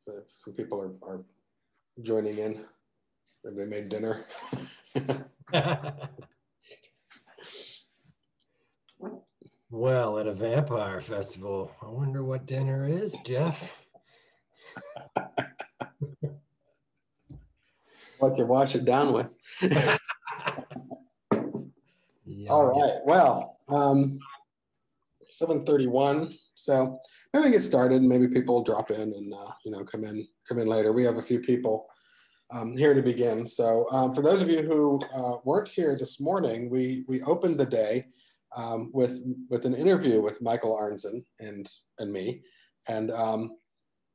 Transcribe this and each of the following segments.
So some people are, are joining in. Have they made dinner? well, at a vampire festival, I wonder what dinner is, Jeff. what you wash it down with. yeah. All right. Well, um, 731. So maybe get started. Maybe people drop in and uh, you know come in come in later. We have a few people um, here to begin. So um, for those of you who uh, weren't here this morning, we we opened the day um, with with an interview with Michael Arnzen and and me, and um,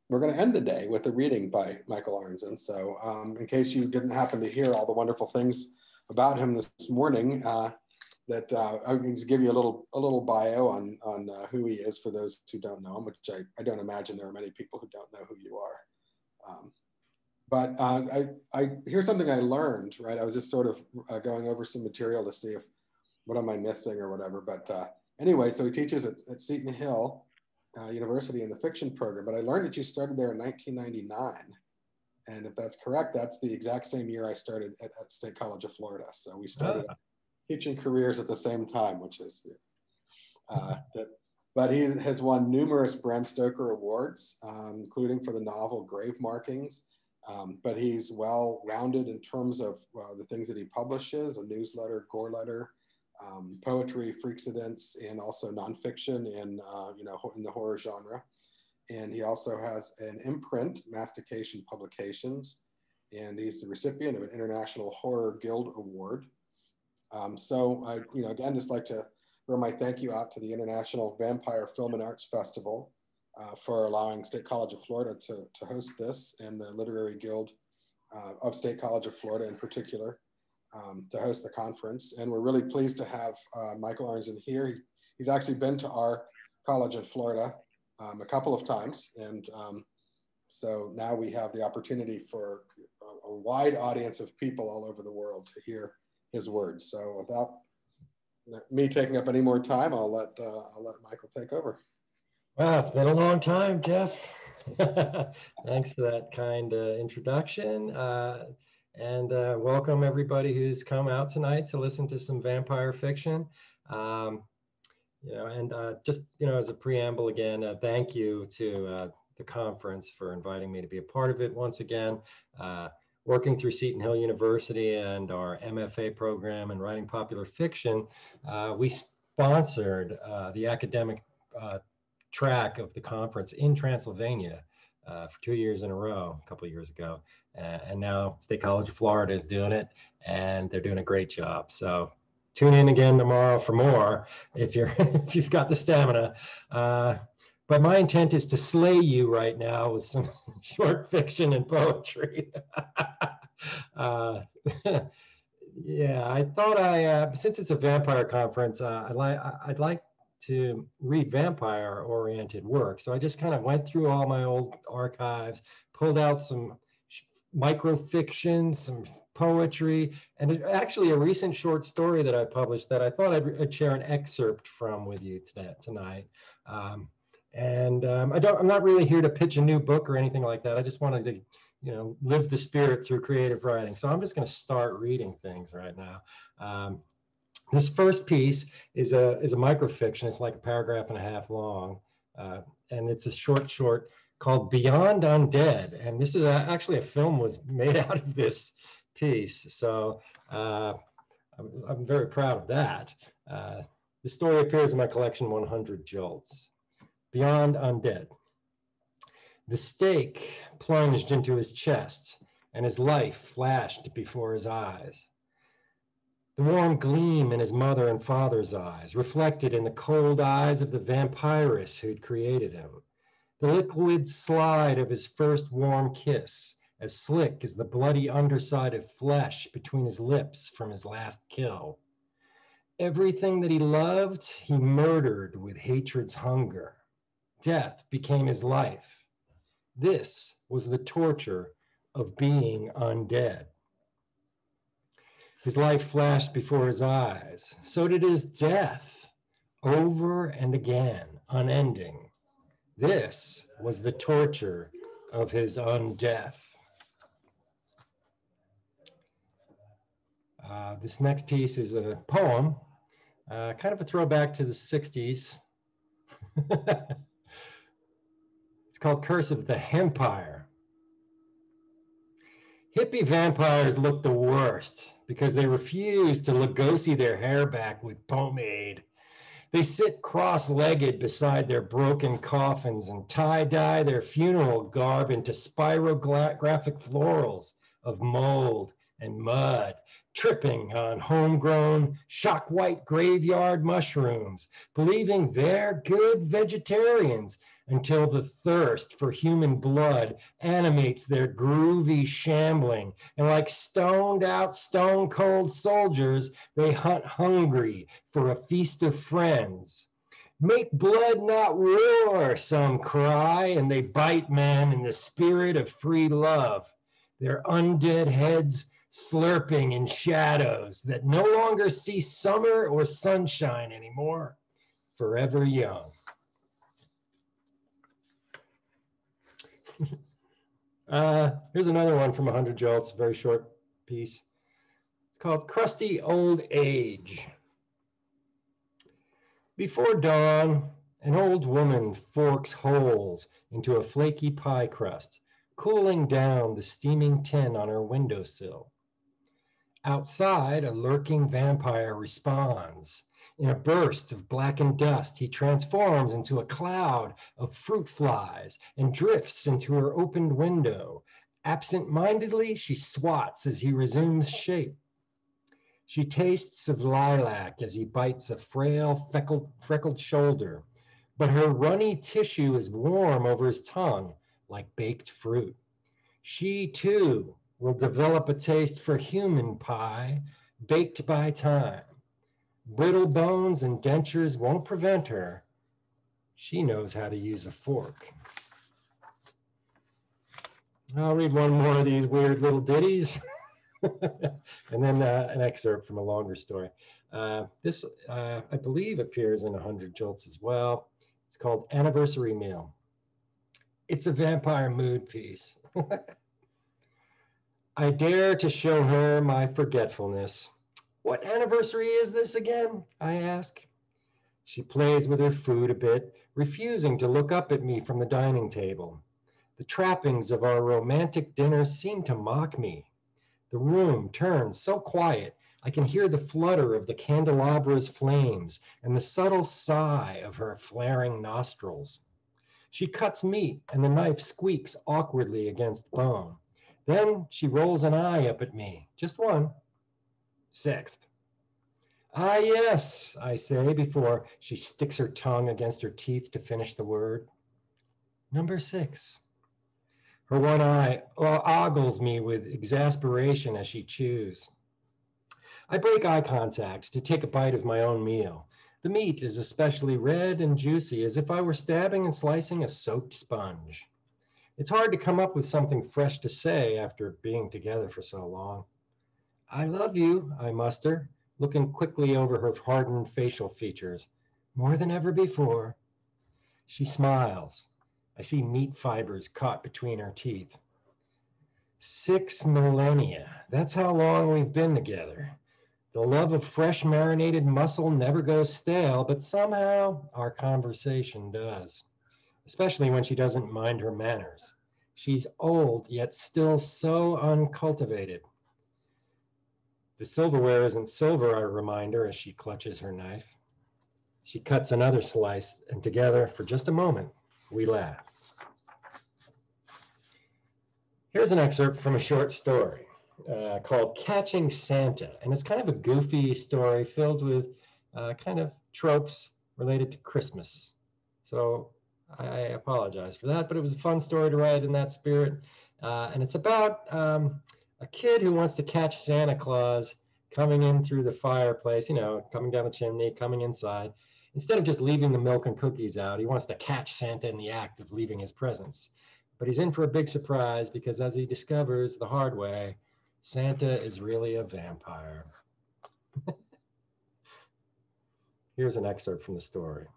we're going to end the day with a reading by Michael Arnzen. So um, in case you didn't happen to hear all the wonderful things about him this morning. Uh, that uh, I can just give you a little a little bio on on uh, who he is for those who don't know him, which I, I don't imagine there are many people who don't know who you are. Um, but uh, I, I here's something I learned, right? I was just sort of uh, going over some material to see if what am I missing or whatever. But uh, anyway, so he teaches at, at Seton Hill uh, University in the fiction program. But I learned that you started there in 1999. And if that's correct, that's the exact same year I started at, at State College of Florida. So we started ah. Teaching careers at the same time, which is, uh, but he has won numerous Bram Stoker awards, um, including for the novel Grave Markings um, but he's well rounded in terms of uh, the things that he publishes a newsletter, gore letter, um, poetry, freakcidents, and also nonfiction in, uh, you know, in the horror genre. And he also has an imprint, Mastication Publications, and he's the recipient of an International Horror Guild Award. Um, so I, you know, again, just like to throw my thank you out to the International Vampire Film and Arts Festival uh, for allowing State College of Florida to, to host this and the Literary Guild uh, of State College of Florida in particular um, to host the conference. And we're really pleased to have uh, Michael Arnzen here. He's, he's, actually been to our college in Florida um, a couple of times. And um, so now we have the opportunity for a, a, wide audience of people all over the world to hear his words. So without me taking up any more time, I'll let, uh, I'll let Michael take over. Wow, it's been a long time, Jeff. Thanks for that kind uh, introduction. Uh, and uh, welcome everybody who's come out tonight to listen to some vampire fiction. Um, you know, and uh, just, you know, as a preamble again, uh, thank you to the conference for inviting me to be a part of it once again. Working through Seton Hill University and our MFA program and writing popular fiction, we sponsored the academic track of the conference in Transylvania uh, for two years in a row, a couple years ago. Uh, and now State College of Florida is doing it, and they're doing a great job. So tune in again tomorrow for more if you're if you've got the stamina. Uh, but my intent is to slay you right now with some short fiction and poetry. uh, yeah, I thought I, uh, since it's a vampire conference, uh, I'd, like I'd like to read vampire oriented work. So I just kind of went through all my old archives, pulled out some microfiction, some poetry, and actually a recent short story that I published that I thought I'd, I'd share an excerpt from with you today, tonight. Um, and um, I don't, I'm not really here to pitch a new book or anything like that. I just wanted to, you know, live the spirit through creative writing. So I'm just going to start reading things right now. Um, this first piece is a is a microfiction. It's like a paragraph and a half long, uh, and it's a short short called Beyond Undead. And this is a, actually a film was made out of this piece. So uh, I'm, I'm, very proud of that. Uh, the story appears in my collection 100 Jolts. Beyond Undead. The stake plunged into his chest, and his life flashed before his eyes. The warm gleam in his mother and father's eyes, reflected in the cold eyes of the vampiress who'd created him. The liquid slide of his first warm kiss, as slick as the bloody underside of flesh between his lips from his last kill. Everything that he loved, he murdered with hatred's hunger. Death became his life. This was the torture of being undead. His life flashed before his eyes. So did his death, over and again, unending. This was the torture of his undeath. Uh, this next piece is a poem, uh, kind of a throwback to the 60s. it's called Curse of the Empire. Hippie vampires look the worst because they refuse to Lugosi their hair back with pomade. They sit cross legged beside their broken coffins and tie dye their funeral garb into spirographic florals of mold and mud tripping on homegrown shock white graveyard mushrooms, believing they're good vegetarians until the thirst for human blood animates their groovy shambling. And like stoned out, stone cold soldiers, they hunt hungry for a feast of friends. Make blood not war, some cry, and they bite men in the spirit of free love. Their undead heads slurping in shadows that no longer see summer or sunshine anymore, forever young. Uh, here's another one from 100 Jolts, very short piece. It's called Crusty Old Age. Before dawn, an old woman forks holes into a flaky pie crust, cooling down the steaming tin on her windowsill. Outside, a lurking vampire responds. In a burst of blackened dust, he transforms into a cloud of fruit flies and drifts into her opened window. Absent mindedly, she swats as he resumes shape. She tastes of lilac as he bites a frail, freckled, freckled shoulder, but her runny tissue is warm over his tongue like baked fruit. She, too, will develop a taste for human pie baked by time. Brittle bones and dentures won't prevent her. She knows how to use a fork. I'll read one more of these weird little ditties and then uh, an excerpt from a longer story. Uh, this, uh, I believe, appears in 100 Jolts as well. It's called Anniversary Meal. It's a vampire mood piece. I dare to show her my forgetfulness. What anniversary is this again? I ask. She plays with her food a bit, refusing to look up at me from the dining table. The trappings of our romantic dinner seem to mock me. The room turns so quiet, I can hear the flutter of the candelabra's flames and the subtle sigh of her flaring nostrils. She cuts meat, and the knife squeaks awkwardly against bone. Then she rolls an eye up at me, just one. Sixth. Ah, yes, I say before she sticks her tongue against her teeth to finish the word. Number six. Her one eye ogles me with exasperation as she chews. I break eye contact to take a bite of my own meal. The meat is especially red and juicy, as if I were stabbing and slicing a soaked sponge. It's hard to come up with something fresh to say after being together for so long. I love you, I muster, looking quickly over her hardened facial features, more than ever before. She smiles. I see meat fibers caught between her teeth. Six millennia. That's how long we've been together. The love of fresh marinated muscle never goes stale, but somehow our conversation does especially when she doesn't mind her manners. She's old, yet still so uncultivated. The silverware isn't silver, I remind her as she clutches her knife. She cuts another slice, and together, for just a moment, we laugh. Here's an excerpt from a short story uh, called Catching Santa. And it's kind of a goofy story filled with uh, kind of tropes related to Christmas. So I apologize for that, but it was a fun story to write in that spirit. Uh, and it's about um, a kid who wants to catch Santa Claus coming in through the fireplace, you know, coming down the chimney, coming inside. Instead of just leaving the milk and cookies out, he wants to catch Santa in the act of leaving his presents. But he's in for a big surprise because as he discovers the hard way, Santa is really a vampire. Here's an excerpt from the story.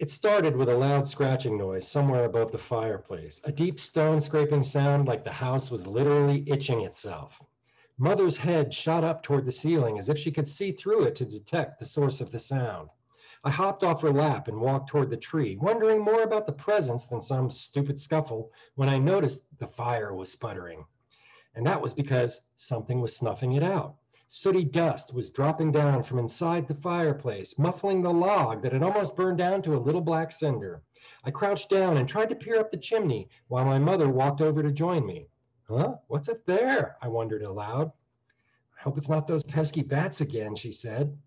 It started with a loud scratching noise somewhere above the fireplace, a deep stone scraping sound like the house was literally itching itself. Mother's head shot up toward the ceiling as if she could see through it to detect the source of the sound. I hopped off her lap and walked toward the tree, wondering more about the presence than some stupid scuffle when I noticed the fire was sputtering. And that was because something was snuffing it out. Sooty dust was dropping down from inside the fireplace, muffling the log that had almost burned down to a little black cinder. I crouched down and tried to peer up the chimney while my mother walked over to join me. Huh? What's up there? I wondered aloud. I hope it's not those pesky bats again, she said.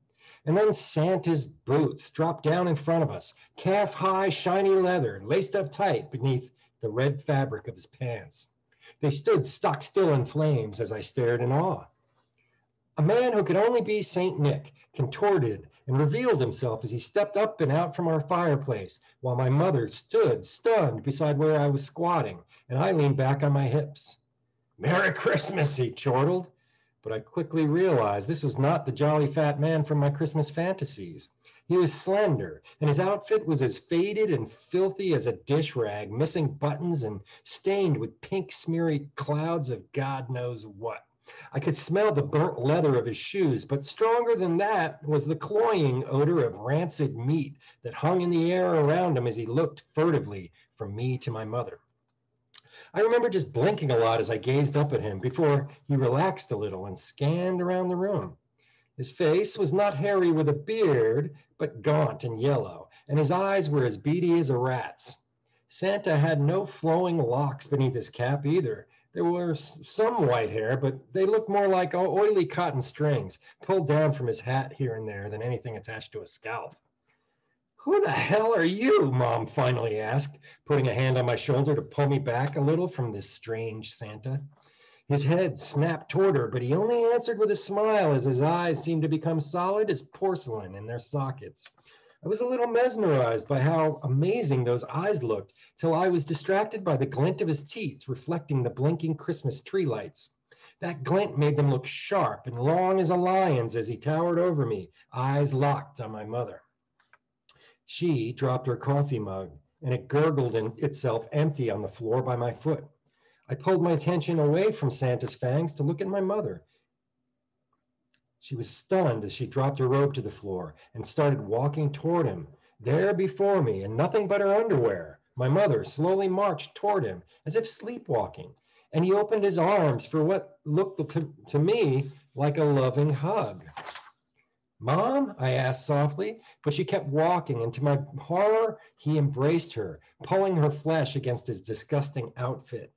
And then Santa's boots dropped down in front of us, calf high, shiny leather, laced up tight beneath the red fabric of his pants. They stood stock still in flames as I stared in awe. A man who could only be St. Nick contorted and revealed himself as he stepped up and out from our fireplace, while my mother stood stunned beside where I was squatting, and I leaned back on my hips. Merry Christmas, he chortled. But I quickly realized this was not the jolly fat man from my Christmas fantasies. He was slender, and his outfit was as faded and filthy as a dish rag, missing buttons and stained with pink, smeary clouds of God knows what. I could smell the burnt leather of his shoes, but stronger than that was the cloying odor of rancid meat that hung in the air around him as he looked furtively from me to my mother. I remember just blinking a lot as I gazed up at him before he relaxed a little and scanned around the room. His face was not hairy with a beard, but gaunt and yellow, and his eyes were as beady as a rat's. Santa had no flowing locks beneath his cap either. There was some white hair, but they looked more like oily cotton strings pulled down from his hat here and there than anything attached to a scalp. Who the hell are you? Mom finally asked, putting a hand on my shoulder to pull me back a little from this strange Santa. His head snapped toward her, but he only answered with a smile as his eyes seemed to become solid as porcelain in their sockets. I was a little mesmerized by how amazing those eyes looked till I was distracted by the glint of his teeth reflecting the blinking Christmas tree lights. That glint made them look sharp and long as a lion's as he towered over me, eyes locked on my mother. She dropped her coffee mug, and it gurgled in itself empty on the floor by my foot. I pulled my attention away from Santa's fangs to look at my mother. She was stunned as she dropped her robe to the floor and started walking toward him. There before me, in nothing but her underwear, my mother slowly marched toward him as if sleepwalking, and he opened his arms for what looked to, to me like a loving hug. Mom? I asked softly, but she kept walking, and to my horror, he embraced her, pulling her flesh against his disgusting outfit.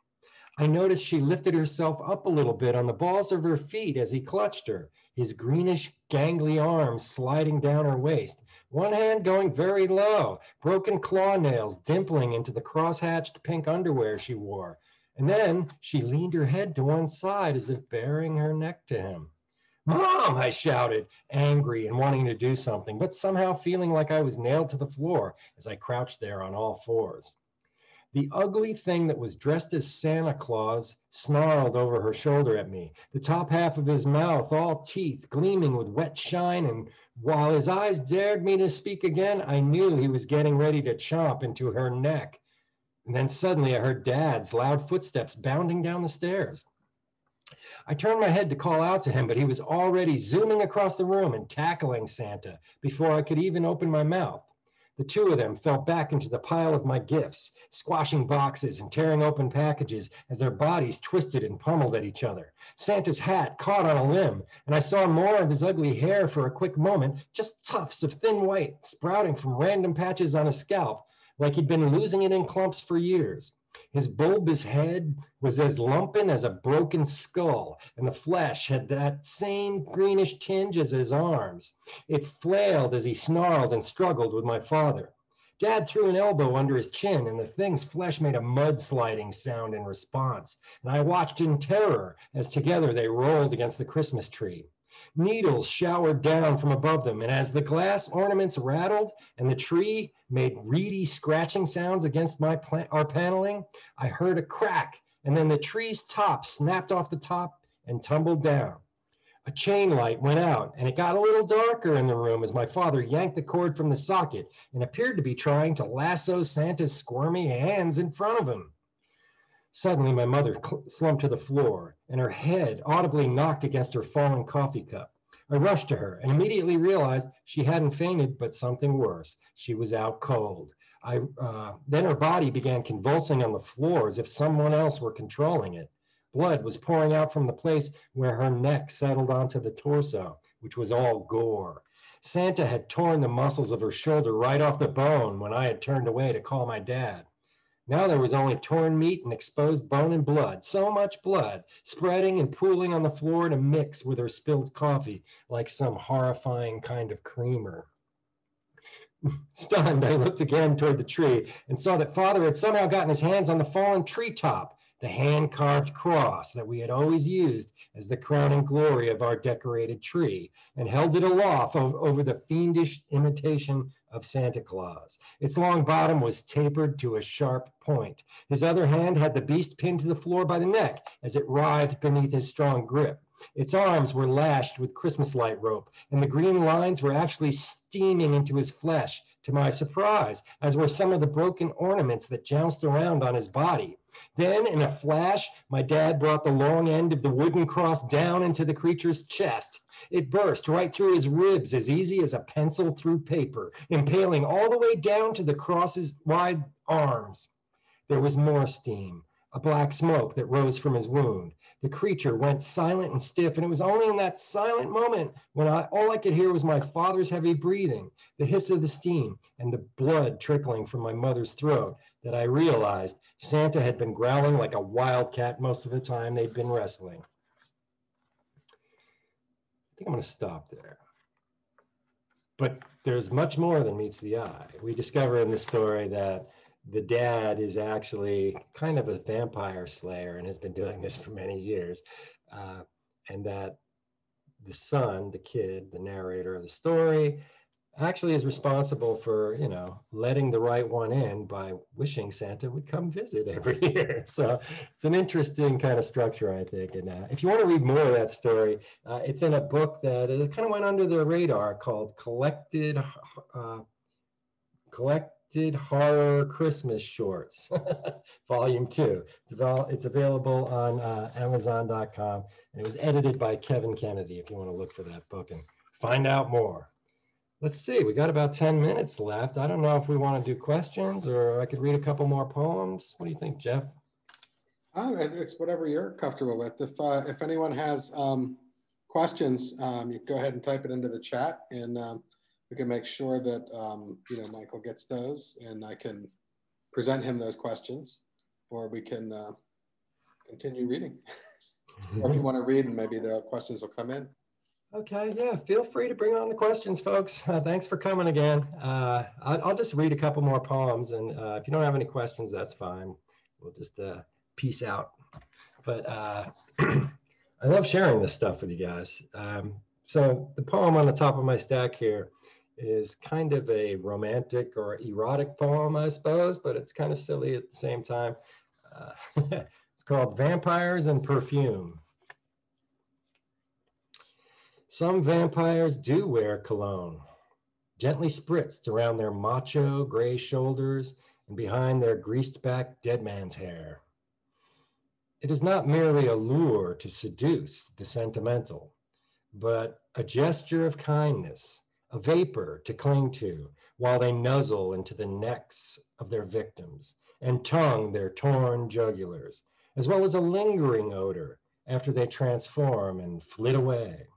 I noticed she lifted herself up a little bit on the balls of her feet as he clutched her, his greenish, gangly arms sliding down her waist, one hand going very low, broken claw nails dimpling into the cross-hatched pink underwear she wore. And then she leaned her head to one side as if baring her neck to him. Mom, I shouted, angry and wanting to do something, but somehow feeling like I was nailed to the floor as I crouched there on all fours. The ugly thing that was dressed as Santa Claus snarled over her shoulder at me, the top half of his mouth all teeth, gleaming with wet shine. And while his eyes dared me to speak again, I knew he was getting ready to chomp into her neck. And then suddenly I heard Dad's loud footsteps bounding down the stairs. I turned my head to call out to him, but he was already zooming across the room and tackling Santa before I could even open my mouth. The two of them fell back into the pile of my gifts, squashing boxes and tearing open packages as their bodies twisted and pummeled at each other. Santa's hat caught on a limb, and I saw more of his ugly hair for a quick moment, just tufts of thin white sprouting from random patches on his scalp, like he'd been losing it in clumps for years. His bulbous head was as lumpen as a broken skull, and the flesh had that same greenish tinge as his arms. It flailed as he snarled and struggled with my father. Dad threw an elbow under his chin, and the thing's flesh made a mudsliding sound in response. And I watched in terror as together they rolled against the Christmas tree. Needles showered down from above them, and as the glass ornaments rattled and the tree made reedy scratching sounds against my our paneling, I heard a crack, and then the tree's top snapped off the top and tumbled down. A chain light went out, and it got a little darker in the room as my father yanked the cord from the socket and appeared to be trying to lasso Santa's squirmy hands in front of him. Suddenly, my mother slumped to the floor, and her head audibly knocked against her fallen coffee cup. I rushed to her and immediately realized she hadn't fainted, but something worse. She was out cold. I, uh, then her body began convulsing on the floor as if someone else were controlling it. Blood was pouring out from the place where her neck settled onto the torso, which was all gore. Santa had torn the muscles of her shoulder right off the bone when I had turned away to call my dad. Now there was only torn meat and exposed bone and blood, so much blood, spreading and pooling on the floor to mix with her spilled coffee like some horrifying kind of creamer. Stunned, I looked again toward the tree and saw that father had somehow gotten his hands on the fallen treetop the hand carved cross that we had always used as the crowning glory of our decorated tree, and held it aloft over the fiendish imitation of Santa Claus. Its long bottom was tapered to a sharp point. His other hand had the beast pinned to the floor by the neck as it writhed beneath his strong grip. Its arms were lashed with Christmas light rope, and the green lines were actually steaming into his flesh, to my surprise, as were some of the broken ornaments that jounced around on his body. Then, in a flash, my dad brought the long end of the wooden cross down into the creature's chest. It burst right through his ribs as easy as a pencil through paper, impaling all the way down to the cross's wide arms. There was more steam, a black smoke that rose from his wound. The creature went silent and stiff, and it was only in that silent moment when I, all I could hear was my father's heavy breathing, the hiss of the steam, and the blood trickling from my mother's throat that I realized Santa had been growling like a wildcat most of the time they'd been wrestling. I think I'm going to stop there. But there's much more than meets the eye. We discover in the story that the dad is actually kind of a vampire slayer and has been doing this for many years. Uh, and that the son, the kid, the narrator of the story, actually is responsible for you know letting the right one in by wishing Santa would come visit every year. So it's an interesting kind of structure, I think. And uh, if you want to read more of that story, uh, it's in a book that it kind of went under the radar called Collected uh, Collected Horror Christmas Shorts, Volume Two. It's, avail- it's available on uh, Amazon.com, and it was edited by Kevin Kennedy. If you want to look for that book and find out more. Let's see, we got about 10 minutes left. I don't know if we want to do questions or I could read a couple more poems. What do you think, Jeff? It's whatever you're comfortable with. If, uh, if anyone has um, questions, um, you go ahead and type it into the chat and um, we can make sure that, um, you know, Michael gets those and I can present him those questions or we can uh, continue reading. or if you want to read and maybe the questions will come in. Okay, yeah, feel free to bring on the questions, folks. Uh, thanks for coming again. Uh, I'll, I'll, just read a couple more poems, and uh, if you don't have any questions, that's fine. We'll just uh, peace out. But uh, I love sharing this stuff with you guys. Um, so the poem on the top of my stack here is kind of a romantic or erotic poem, I suppose, but it's kind of silly at the same time. Uh, it's called Vampires and Perfume. Some vampires do wear cologne, gently spritzed around their macho gray shoulders and behind their greased back dead man's hair. It is not merely a lure to seduce the sentimental, but a gesture of kindness, a vapor to cling to while they nuzzle into the necks of their victims and tongue their torn jugulars, as well as a lingering odor after they transform and flit away.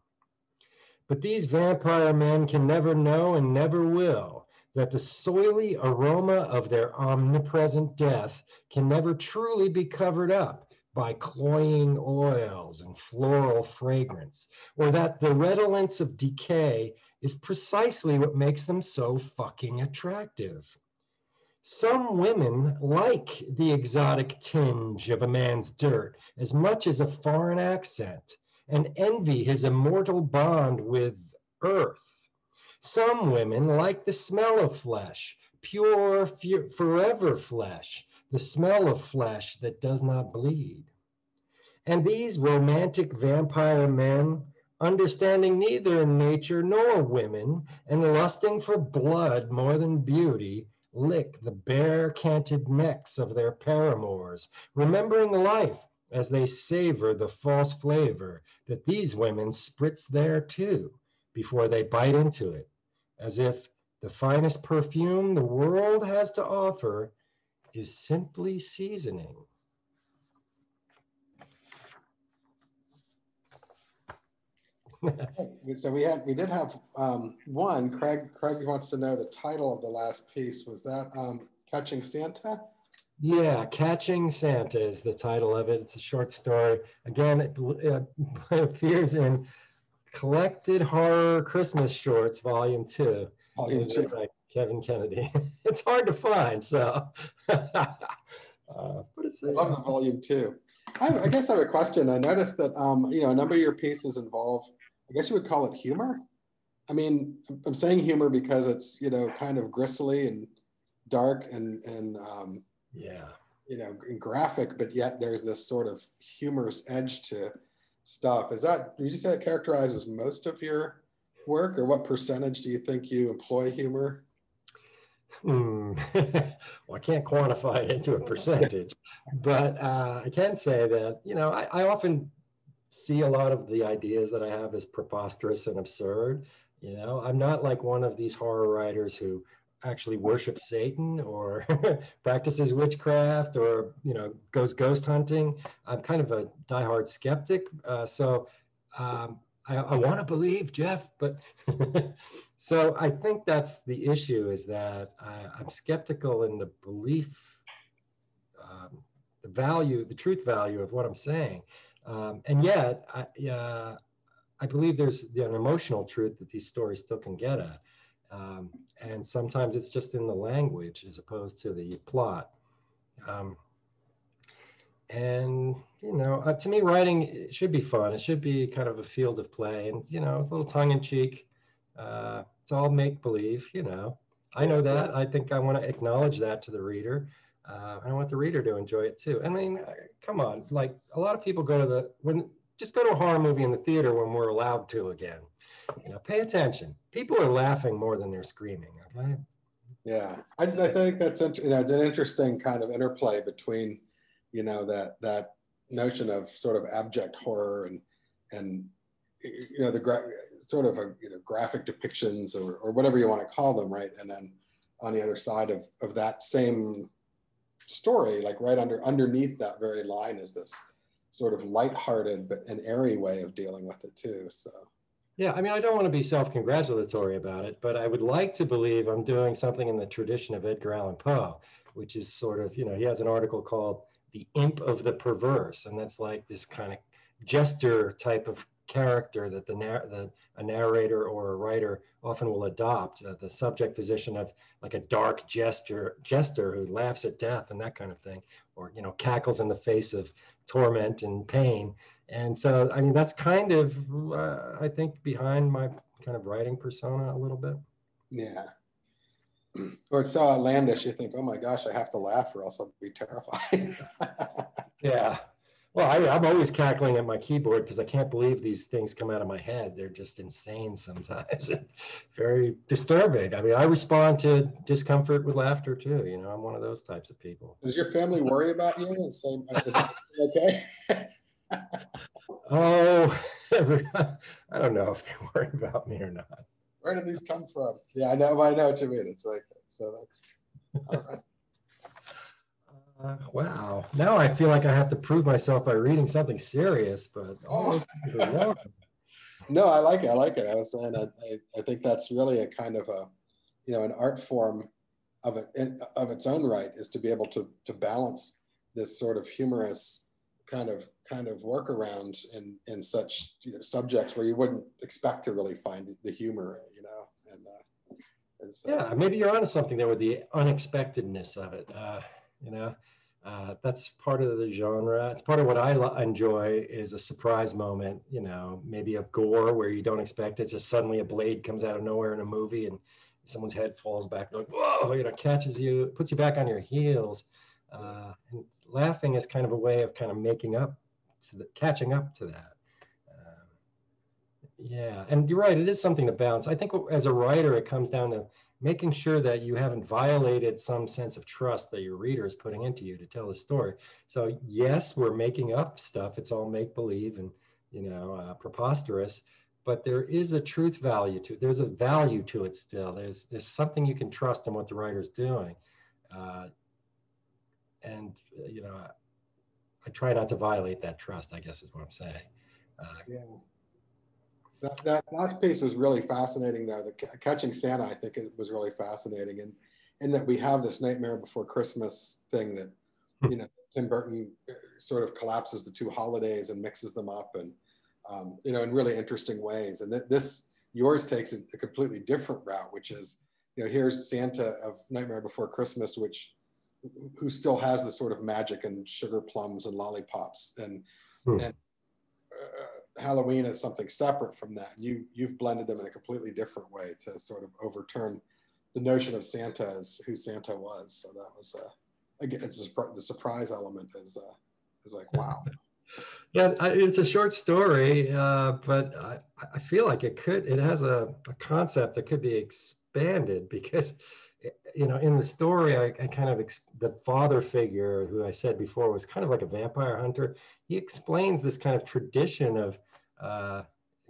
But these vampire men can never know and never will that the soily aroma of their omnipresent death can never truly be covered up by cloying oils and floral fragrance, or that the redolence of decay is precisely what makes them so fucking attractive. Some women like the exotic tinge of a man's dirt as much as a foreign accent and envy his immortal bond with earth. Some women like the smell of flesh, pure, forever flesh, the smell of flesh that does not bleed. And these romantic vampire men understanding neither nature nor women, and lusting for blood more than beauty, lick the bare canted necks of their paramours, remembering life as they savor the false flavor that these women spritz there too before they bite into it, as if the finest perfume the world has to offer is simply seasoning. so we had we did have um, one. Craig Craig wants to know the title of the last piece. Was that um, Catching Santa? Yeah, Catching Santa is the title of it. It's a short story. Again, it, it appears in Collected Horror Christmas Shorts, Volume Two. Volume Two. By Kevin Kennedy. it's hard to find, so. uh, but it's. I love the Volume Two. I, I, guess I have a question. I noticed that um, you know a number of your pieces involve I guess you would call it humor. I mean, I'm saying humor because it's you know kind of gristly and dark and and um, yeah, you know, graphic, but yet there's this sort of humorous edge to stuff. Is that would you say that characterizes most of your work, or what percentage do you think you employ humor? Hmm. well, I can't quantify it into a percentage, but uh, I can say that you know I, I often see a lot of the ideas that I have as preposterous and absurd. You know, I'm not like one of these horror writers who actually worships Satan or practices witchcraft or you know goes ghost hunting. I'm kind of a diehard skeptic, uh, so um, I, I want to believe Jeff, but so I think that's the issue is that I, am skeptical in the belief, um, the value, the truth value of what I'm saying. Um, and yet, I, uh, I believe there's an emotional truth that these stories still can get at. Um, and sometimes it's just in the language as opposed to the plot. Um, and you know, uh, to me, writing should be fun. It should be kind of a field of play, and you know, it's a little tongue in cheek. Uh, it's all make believe. You know, I know that. I think I want to acknowledge that to the reader. Uh, I want the reader to enjoy it too. I mean, uh, come on, like a lot of people go to the when just go to a horror movie in the theater when we're allowed to again. Know, pay attention. People are laughing more than they're screaming. Okay. Yeah, I just I think that's you know it's an interesting kind of interplay between you know that that notion of sort of abject horror and and you know the gra- sort of a, you know graphic depictions or, or whatever you want to call them right and then on the other side of of that same story, like right under underneath that very line is this sort of lighthearted but an airy way of dealing with it too. So yeah, I mean, I don't want to be self-congratulatory about it, but I would like to believe I'm doing something in the tradition of Edgar Allan Poe, which is sort of, you know, he has an article called "The Imp of the Perverse," and that's like this kind of jester type of character that the, nar- the a narrator or a writer often will adopt uh, the subject position of like a dark jester jester who laughs at death and that kind of thing or you know cackles in the face of torment and pain. And so i mean that's kind of uh, i think behind my kind of writing persona a little bit. Yeah. Or it's so outlandish you think oh my gosh i have to laugh or else i'll be terrified. Yeah well, I, am always cackling at my keyboard because I can't believe these things come out of my head. They're just insane sometimes, very disturbing. I mean, I respond to discomfort with laughter too. You know, I'm one of those types of people. Does your family worry about you and say, "Is okay"? oh, I don't know if they worry about me or not. Where did these come from? Yeah, I know. I know what you mean. It's like so. That's all right. Uh, wow. Now I feel like I have to prove myself by reading something serious, but oh. no, I like it. I like it. I was saying, I, I, I, think that's really a kind of a, you know, an art form of it in, of its own right is to be able to to balance this sort of humorous kind of kind of workaround in in such you know, subjects where you wouldn't expect to really find the humor, you know, and. Uh, and so, yeah, maybe you're onto something there with the unexpectedness of it. Uh, you know uh, that's part of the genre it's part of what i lo- enjoy is a surprise moment you know maybe a gore where you don't expect it just suddenly a blade comes out of nowhere in a movie and someone's head falls back like whoa you know catches you puts you back on your heels uh, and laughing is kind of a way of kind of making up to the catching up to that uh, Yeah, and you're right. It is something to balance. I think as a writer, it comes down to making sure that you haven't violated some sense of trust that your reader is putting into you to tell the story. So yes, we're making up stuff. It's all make believe and you know uh, preposterous, but there is a truth value to it. There's a value to it still. There's there's something you can trust in what the writer's doing, uh, and you know I try not to violate that trust. I guess is what I'm saying. Uh, yeah. That, that last piece was really fascinating, though. The catching Santa, I think, it was really fascinating, and and that we have this Nightmare Before Christmas thing that, hmm. you know, Tim Burton uh, sort of collapses the two holidays and mixes them up, and um, you know, in really interesting ways. And that this yours takes a, a completely different route, which is, you know, here's Santa of Nightmare Before Christmas, which who still has the sort of magic and sugar plums and lollipops and hmm. and Halloween as something separate from that. You you've blended them in a completely different way to sort of overturn the notion of Santa as who Santa was. So that was uh, again, it's a, the surprise element is uh, is like wow. Yeah, it's a short story, uh, but I, I feel like it could. It has a, a concept that could be expanded because you know, in the story, I, I kind of ex- the father figure who I said before was kind of like a vampire hunter. He explains this kind of tradition of uh,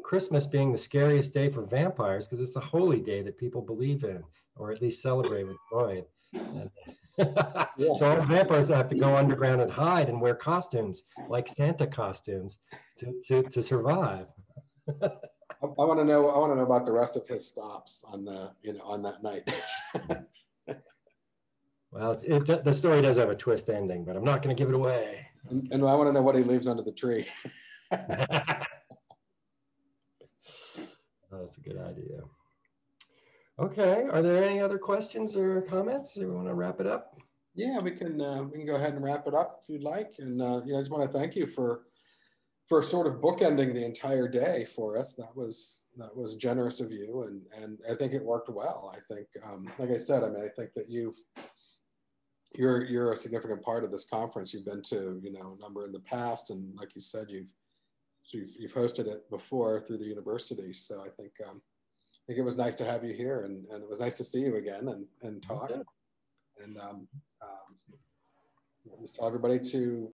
Christmas being the scariest day for vampires because it's a holy day that people believe in or at least celebrate with joy. Yeah. so all vampires have to go underground and hide and wear costumes like Santa costumes to, to, to survive. I, I want to know. I want to know about the rest of his stops on the you know on that night. well, it, the story does have a twist ending, but I'm not going to give it away. And, and I want to know what he leaves under the tree. That's a good idea. Okay, are there any other questions or comments? Do we want to wrap it up? Yeah, we can. Uh, we can go ahead and wrap it up if you'd like. And uh, you know, I just want to thank you for for sort of bookending the entire day for us. That was that was generous of you, and and I think it worked well. I think, um, like I said, I mean, I think that you've you're you're a significant part of this conference. You've been to you know a number in the past, and like you said, you've so you've, you've hosted it before through the university. So I think um, I think it was nice to have you here, and, and it was nice to see you again and and talk. And um, um, just tell everybody to